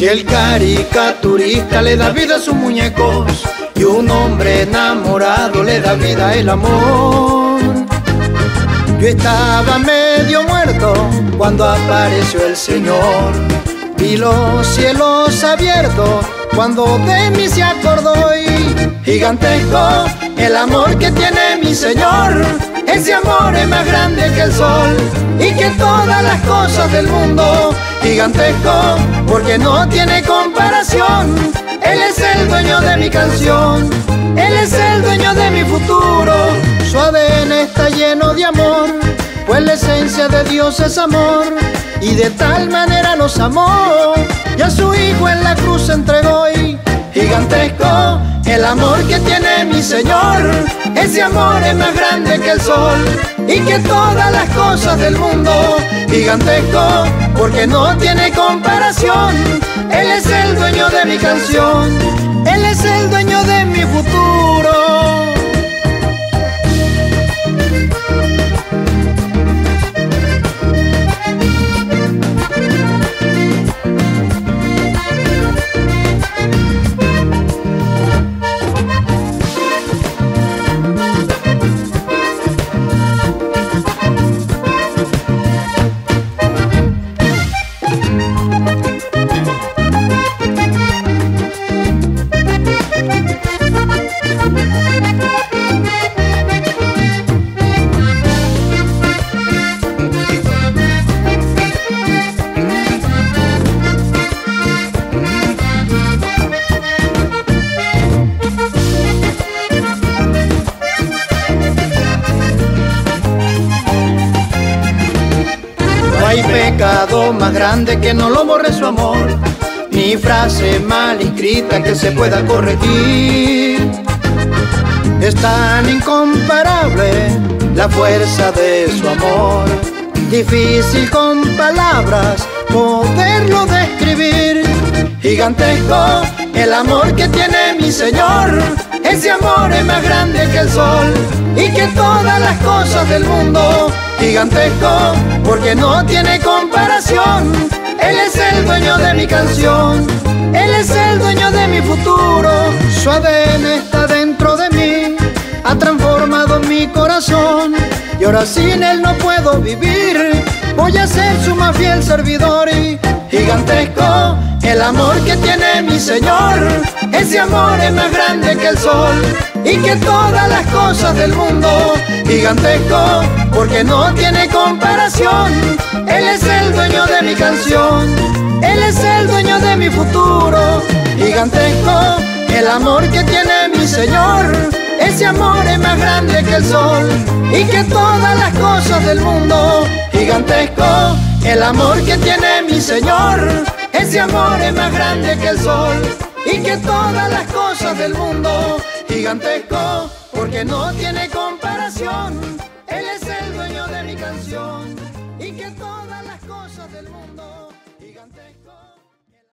Si el caricaturista le da vida a sus muñecos y un hombre enamorado le da vida el amor. Yo estaba medio muerto cuando apareció el Señor. Vi los cielos abiertos cuando de mí se acordó y gigantesco el amor que tiene mi Señor. Ese amor es más grande que el sol y que todas las cosas del mundo. Gigantesco porque no tiene comparación. Él es el dueño de mi canción. Él es el dueño de mi futuro. Su ADN está lleno de amor, pues la esencia de Dios es amor. Y de tal manera nos amó, y a su Hijo en la cruz entregó y gigantesco el amor que tiene mi Señor. Ese amor es más grande que el sol y que todas las cosas del mundo. Gigantesco porque no tiene comparación. Él es el dueño de mi canción. Él es el dueño de mi futuro. Hay pecado más grande que no lo borre su amor, ni frase mal escrita que se pueda corregir. Es tan incomparable la fuerza de su amor, difícil con palabras poderlo describir. Gigantesco el amor que tiene mi Señor, ese amor es más grande que el sol y que todas las cosas del mundo. Gigantesco porque no tiene comparación. Él es el dueño de mi canción, Él es el dueño de mi futuro. Su ADN está dentro de mí, ha transformado mi corazón y ahora sin Él no puedo vivir. Voy a ser su más fiel servidor y gigantesco el amor que tiene mi Señor. Ese amor es más grande que el sol y que todas las cosas del mundo. Gigantesco porque no tiene comparación. Él es el dueño de mi canción. Él es el dueño de mi futuro. Gigantesco el amor que tiene mi Señor. Ese amor es más grande que el sol y que todas las cosas del mundo. Gigantesco el amor que tiene mi Señor. Ese amor es más grande que el sol y que todas las cosas del mundo. Gigantesco, porque no tiene comparación. Él es el dueño de mi canción y que todas las cosas del mundo. Gigantesco.